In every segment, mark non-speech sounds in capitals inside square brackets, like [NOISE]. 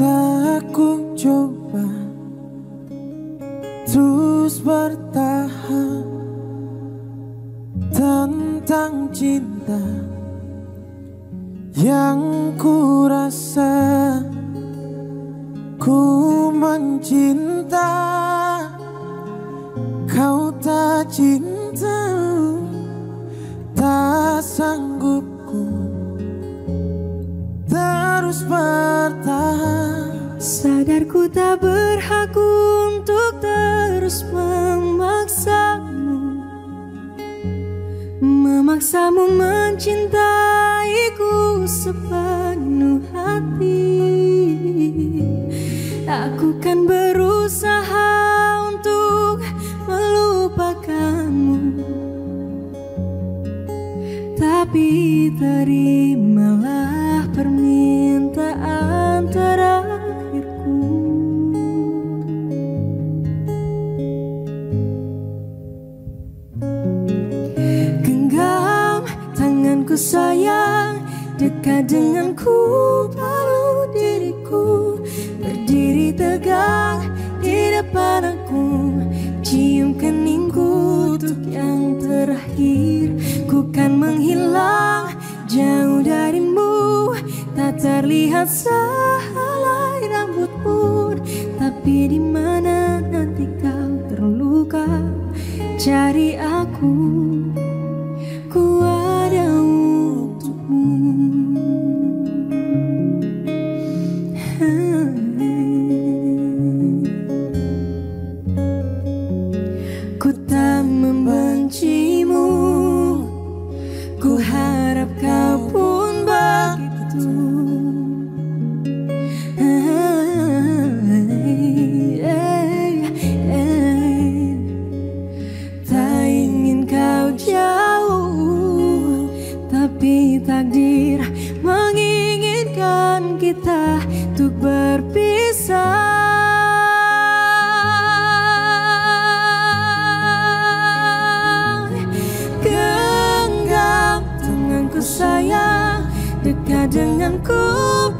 Telah ku coba Terus bertahan Tentang cinta Yang ku rasa Ku mencinta. Kau tak cinta Tak sanggup ku Terus bertahan Sadar ku tak berhak untuk terus memaksamu. Memaksamu mencintaiku sepenuh hati. Aku kan berusaha untuk melupakanmu. Tapi terimalah Dekat denganku peluk diriku Berdiri tegak di depan aku. Cium keningku untuk yang terakhir. Ku kan menghilang jauh darimu. Tak terlihat sehelai rambut Ku [LAUGHS] berpisah. Genggam tanganku sayang. Dekat denganku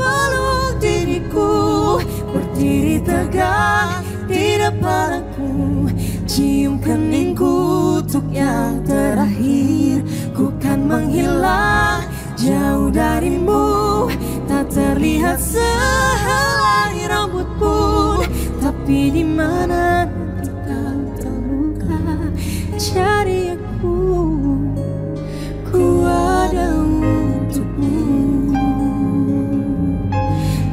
peluk diriku. Berdiri tegak di depan aku. Cium keningku untuk yang terakhir. Ku kan menghilang jauh darimu. Tak terlihat pun Tapi di mana nanti kau terluka? Cari aku. Ku ada untukmu.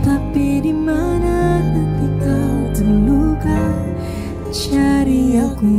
Tapi di mana nanti kau terluka? Cari aku